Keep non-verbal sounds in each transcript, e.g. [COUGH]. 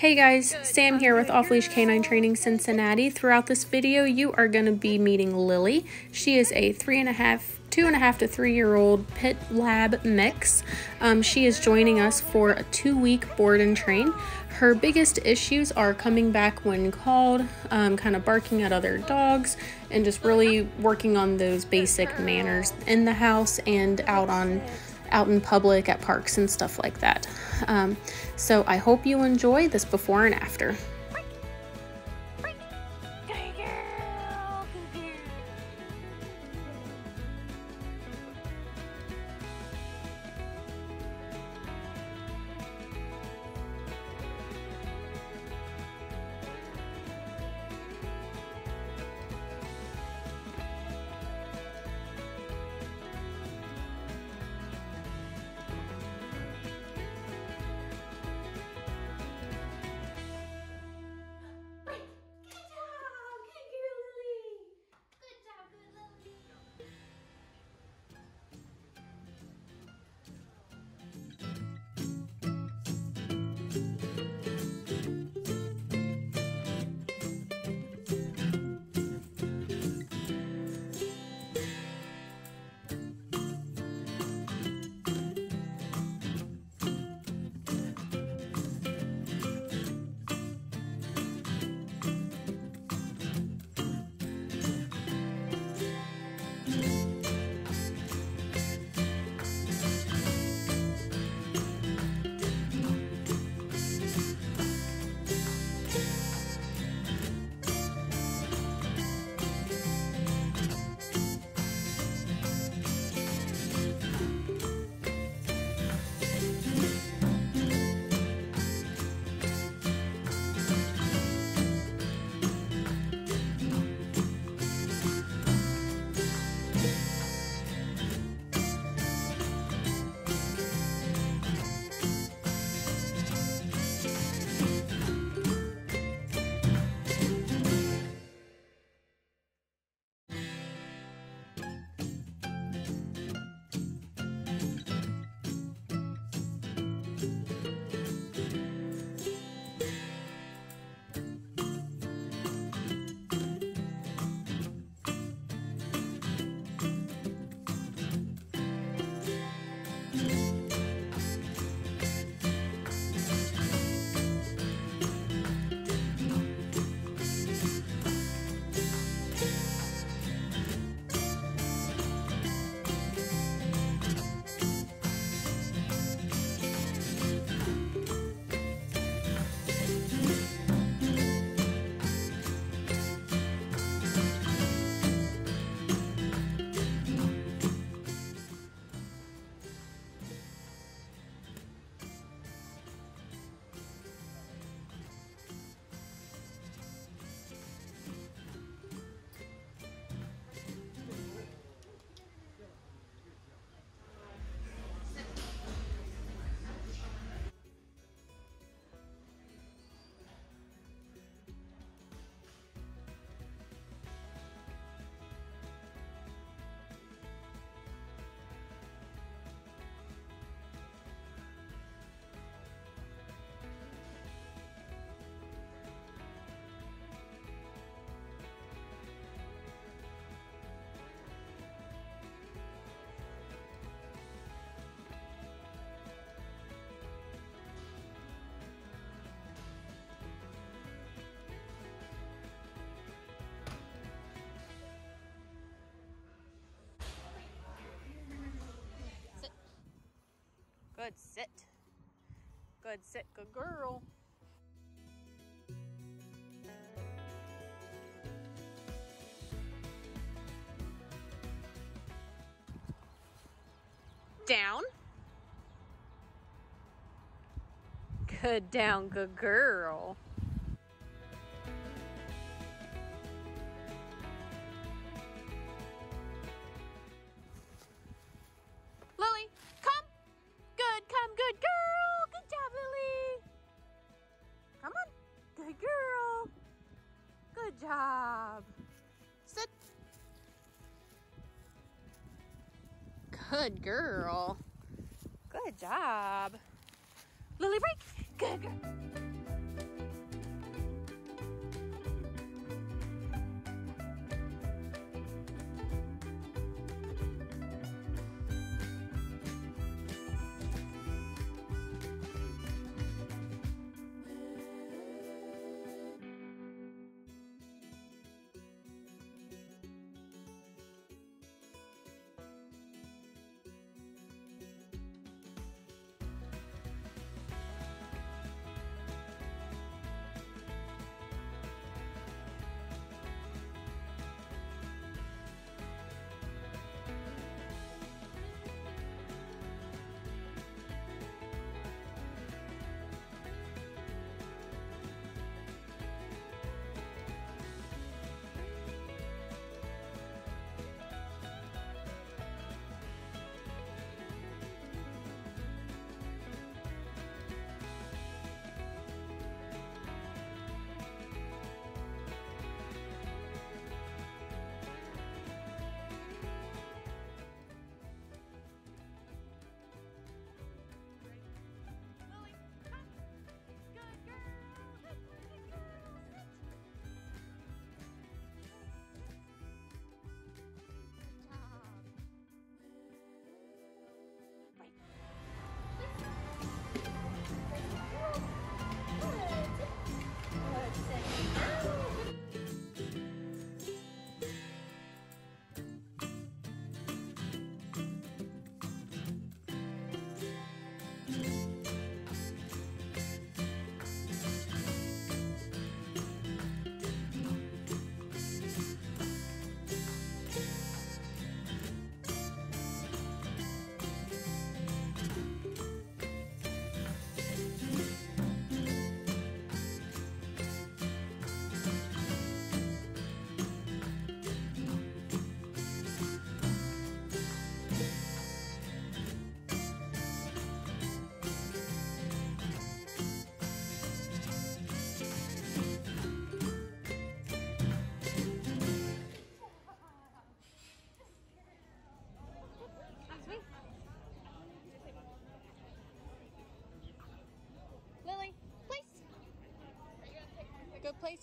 Hey guys, Sam here with Off Leash Canine Training Cincinnati. Throughout this video, you are going to be meeting Lily. She is a three and a half, two and a half to three year old pit lab mix. Um, she is joining us for a two week board and train. Her biggest issues are coming back when called, um, kind of barking at other dogs, and just really working on those basic manners in the house and out on out in public at parks and stuff like that. Um, so I hope you enjoy this before and after. Good sit. Good sit, good girl. Down. Good down, good girl. Good girl. Good job. Lily, break. Good girl.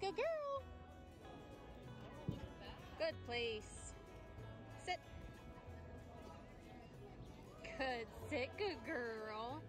Good girl. Good place. Sit. Good sit, good girl.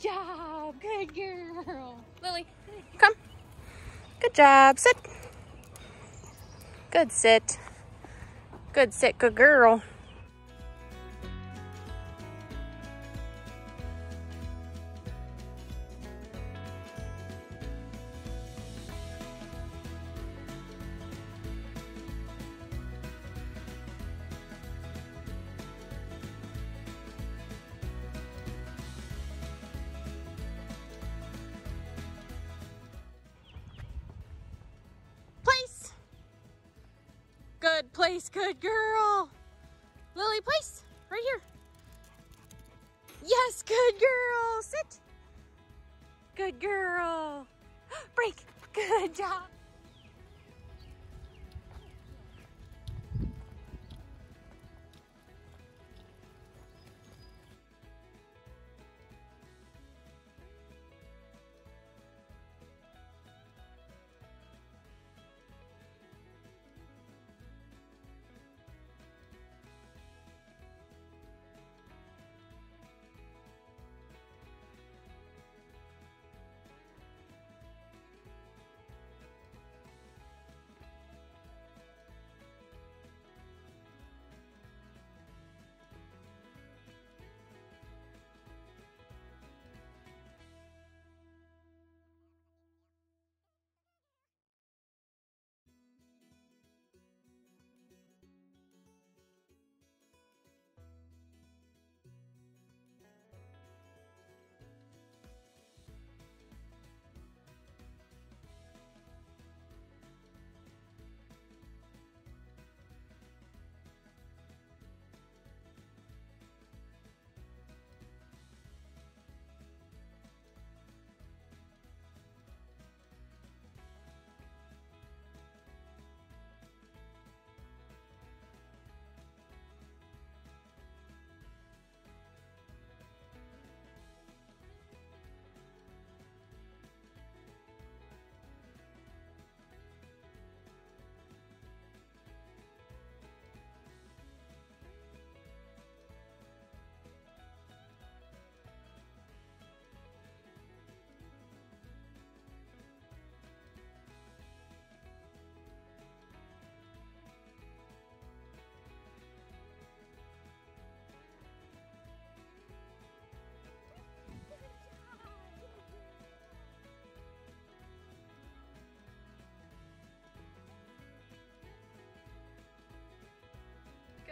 Good job. Good girl. Lily, come. Good job. Sit. Good sit. Good sit. Good girl. Place. Good girl. Lily, place. Right here. Yes, good girl. Sit. Good girl. [GASPS] Break. Good job.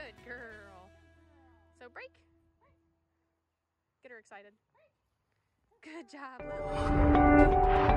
Good girl. So break. Get her excited. Good job, Lily.